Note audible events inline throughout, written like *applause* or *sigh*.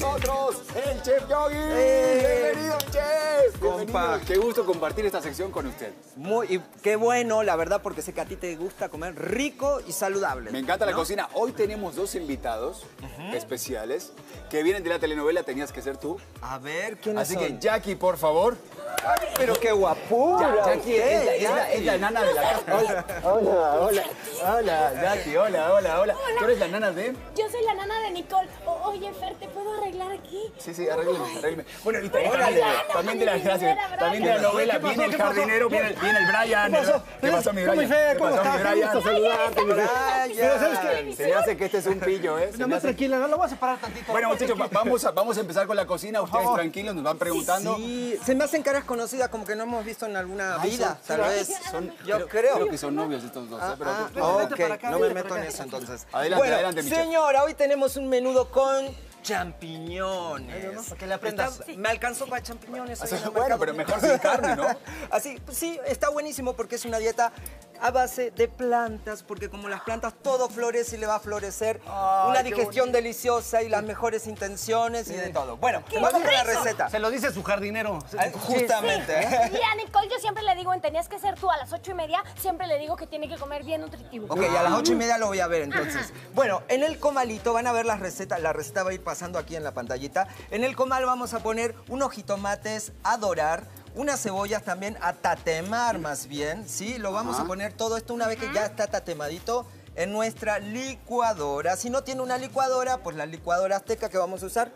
nosotros el chef Yogi. ¡Eh! Bienvenido, chef. Bienvenido. Compa. Qué gusto compartir esta sección con usted. Muy, y qué bueno, la verdad, porque sé que a ti te gusta comer rico y saludable. Me encanta la cocina. Hoy tenemos dos invitados especiales que vienen de la telenovela Tenías que ser tú. A ver, ¿quiénes Así son? que Jackie, por favor. Pero qué guapura. Jackie es, la, es la- es la nana de la casa. Hola, hola, hola, hola, Jackie, hola, hola, hola. ¿Tú eres la nana de...? Yo soy la nana de Nicole. O- oye, Fer, ¿te puedo arreglar aquí? Sí, sí, arrégleme, arrégleme. Bueno, y también, Órale. también de la gracias, también de la novela, ¿Qué pasó? viene el ¿Qué pasó? jardinero, viene el, viene el Brian. ¿Qué pasó? ¿Qué pasó, mi ¿Cómo Brian? ¿Cómo pasó, mi estás? Qué Brian? gusto saludarte, mi Brian. Pero ¿sabes qué? Se me hace que este es un pillo, ¿eh? Me más hace- tranquila, no lo voy a separar tantito. Bueno, muchachos, va- vamos a, vamos a empezar con la cocina. Ustedes tranquilos, nos van preguntando. Sí, se me hacen caras conocidas como que no hemos visto en alguna Ay, vida, tal vez. son- Yo creo. Creo que son novios estos dos, ¿eh? Pero Ah, tú- ah, vente ok, para acá, no me meto en eso entonces. Adelante, bueno, adelante, mi chef. señora, hoy tenemos un menudo con champiñones. que le aprendas. Está- me alcanzó para champiñones. el Bueno, mercado. pero mejor sin carne, ¿no? *laughs* Así, pues sí, está buenísimo porque es una dieta a base de plantas, porque como las plantas todo florece y le va a florecer Ay, una digestión deliciosa y las mejores intenciones y de todo. Bueno, vamos con la receta. Se lo dice su jardinero. Justamente. ¿eh? Y tenías que ser tú a las ocho y media, siempre le digo que tiene que comer bien nutritivo. Ok, a las ocho y media lo voy a ver entonces. *laughs* Bueno, en el comalito van a ver las recetas, la receta va a ir pasando aquí en la pantallita. En el comal vamos a poner unos jitomates a dorar, unas cebollas también a tatemar más bien, ¿sí? Lo vamos a poner todo esto una vez que ya está tatemadito en nuestra licuadora. Si no tiene una licuadora, pues la licuadora azteca que vamos a usar,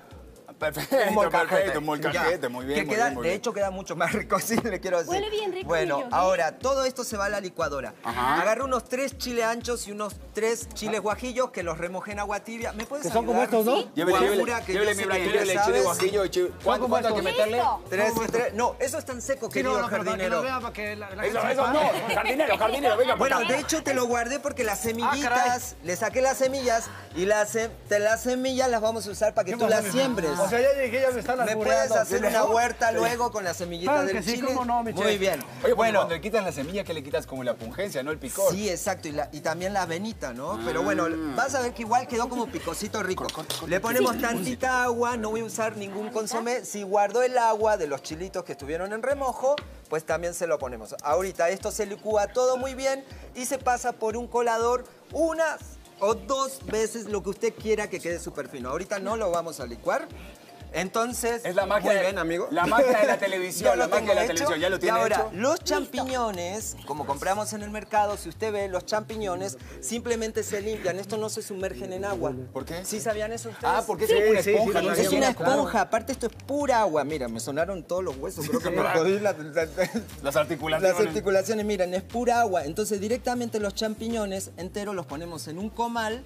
Perfecto, *laughs* un molcajete. perfecto, un molcajete, Ya. muy bien, Que muy queda- bien, muy de bien. hecho, queda mucho más rico, *laughs* sí, le quiero decir. Huele bien rico, Bueno, Yogi. ahora, todo esto se va a la licuadora. Ajá. Agarra unos tres chiles anchos y unos tres chiles guajillos que los remoje en agua tibia. ¿Me puedes Que son como estos, ¿no? Llévele, llévele, que llévele, llévele chile guajillo y chile. ¿Cuánto, cuánto hay que meterle? Tres tres. No, eso es tan seco, Sí, querido no, no, jardinero. vea, para que la, la Eso, eso, no. Jardinero, jardinero, venga. Bueno, de hecho te lo guardé porque las caray. semillitas, le saqué las semillas y las, te las semillas las vamos a usar para que ¿Qué tú las siembres. O sea, ya llegué, ya me están ¿Me puedes hacer una huerta luego con las semillitas Claro del que sí, chile? cómo no, mi Muy bien. Oye, bueno, bueno, cuando le quitas la semilla, ¿qué le quitas? Como la pungencia, ¿no? El picor. Sí, exacto, y, la- y también la avenita, ¿no? Pero bueno, vas a ver que igual quedó como picosito rico. Le ponemos tantita agua, no voy a usar ningún consomé. Si guardo el agua de los chilitos que estuvieron en remojo, pues también se lo ponemos. Ahorita esto se licúa todo muy bien y se pasa por un colador unas o dos veces lo que usted quiera que quede súper fino. Ahorita no lo vamos a licuar. Entonces, Es la magia muy de- bien, amigo. la magia de la *laughs* televisión, Ya lo la magia de la hecho. televisión, ya lo Y tiene ahora, hecho. los champiñones, como compramos en el mercado, si usted ve los champiñones, simplemente se limpian. Estos no se sumergen en agua. ¿Por qué? ¿Sí sabían eso ustedes? Ah, porque es como una esponja, sí, Es una claro. esponja, aparte esto es pura agua. Mira, me sonaron todos los huesos, creo que me jodí la- la- Las articulaciones. las articulaciones, miren, es pura agua. Entonces directamente los champiñones enteros los ponemos en un comal,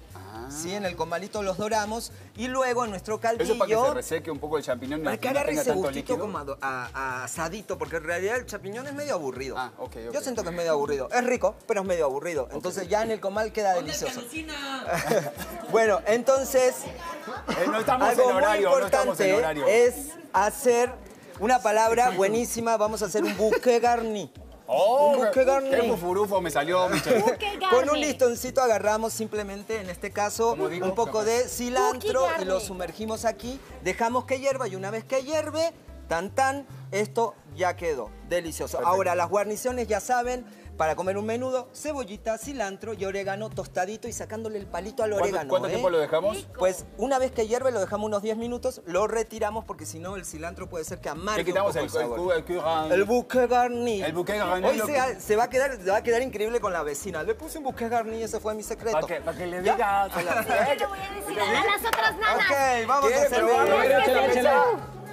¿sí? En el comalito los doramos y luego en nuestro caldillo... Eso para que se reseque un poco el champiñón. Para y que agarre ese gustito como a, a- a asadito, porque en realidad el champiñón es medio aburrido. Ah, ok, ok. Yo siento que es medio aburrido. Es rico, pero es medio aburrido. Entonces ya en el comal queda delicioso. *laughs* bueno, entonces, Eh, no estamos algo en horario, muy no estamos en importante horario. es hacer una palabra buenísima. Vamos a hacer un bouquet garni. ¡Oh! Un buque garni. ¡Qué fufurufo me salió, Con un listoncito agarramos simplemente, en este caso, digo, un poco de cilantro y lo sumergimos aquí. Dejamos que hierva y una vez que hierve, tan tan, esto ya quedó. Delicioso. Ahora, las guarniciones ya saben, para comer un menudo, cebollita, cilantro y orégano tostadito y sacándole el palito al ¿Cuánto, orégano. cuánto ¿eh? tiempo lo dejamos? Pues una vez que hierve lo dejamos unos 10 minutos, lo retiramos porque si no el cilantro puede ser que amargue Le quitamos un el, poco el, sabor. el bouquet garni. El bouquet garni Hoy se, que- se va a quedar, se va a quedar increíble con la vecina. Le puse un bouquet garni, ese fue mi secreto. Para que, para que le ¿Ya? diga. Yo le voy a decir a las otras nanas. Ok, vamos a ¿Quiere hacer probarlo? bien. Échale, échale.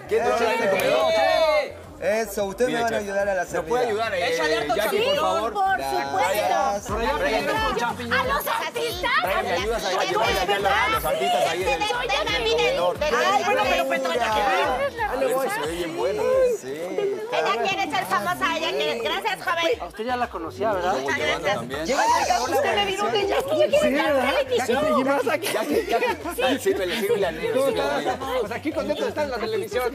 ¿Quiere probarlo en el comedor? Eso, ustedes me van a ayudar a la ¿Nos servida. puede ayudar, eh, Jackie, Sí, por favor? por Gracias. supuesto. A los artistas. Brian, ¿me ayudas a a los, a los artistas ahí en el, en el comedor? Ay, bueno, pero pues, Petra, ya que A ver, se ve bien bueno. Sí, Ella quiere ser famosa, ella quiere. Gracias, joven. A usted ya la conocía, ¿verdad? Muchas gracias. La Usted me vino que ya yo quiero entrar al reality show. Ya que, al negro, sírvele al negro. Pues aquí contentos de estar en la televisión.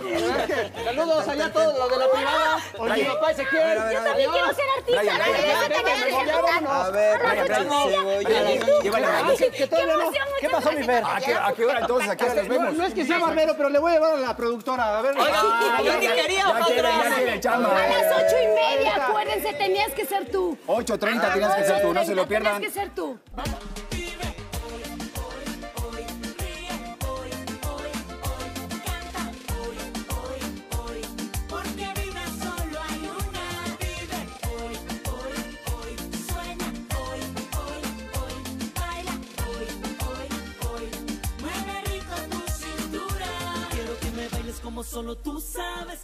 Saludos allá a todos los de la privada. Mi papá ver, a ver, También quiero ser. Brian, Brian. A ver, Ah, ¿Qué muchas pasó, mi Fer? ¿A qué, ¿A qué hora entonces? ¿A qué hora nos No, vemos? no es que sea barbero, pero le voy a llevar a la productora. A ver. Ah, ya, ya, ya quiere, ya quiere, chamba. A las ocho y media, acuérdense, tenías que ser tú. 8.30 tienes que ser tú, no se lo pierdan. Tienes que ser tú. Solo tú sabes.